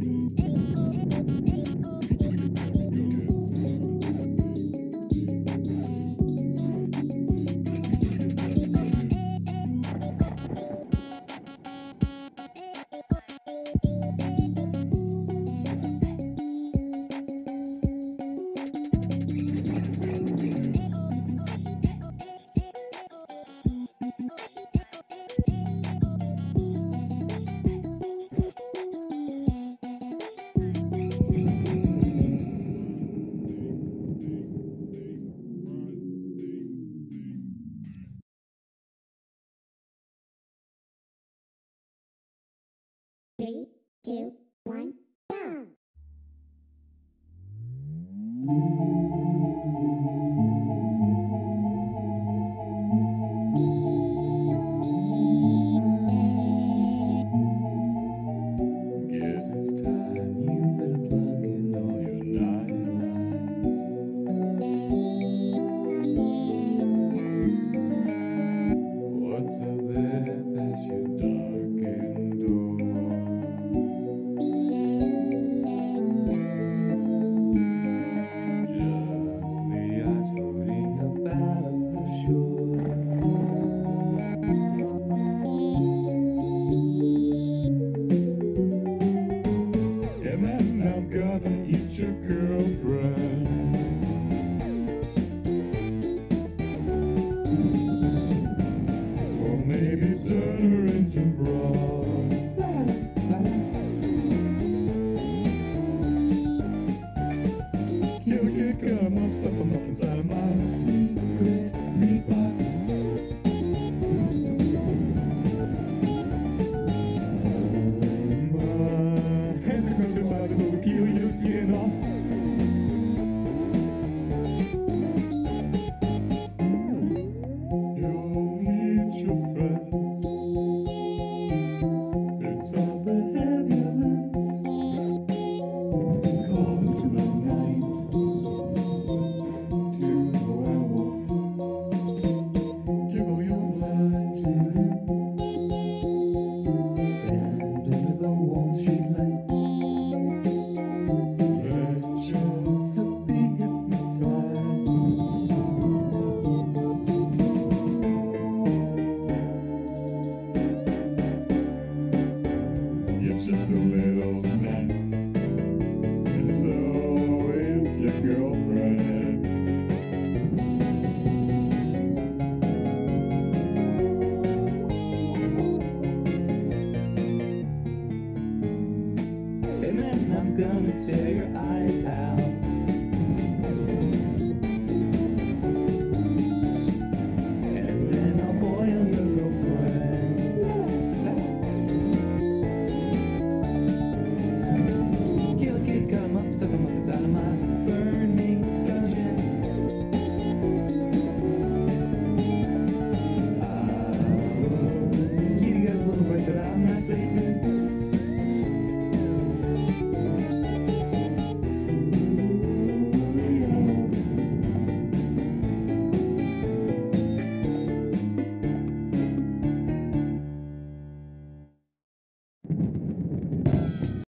Hey. Three, two, one,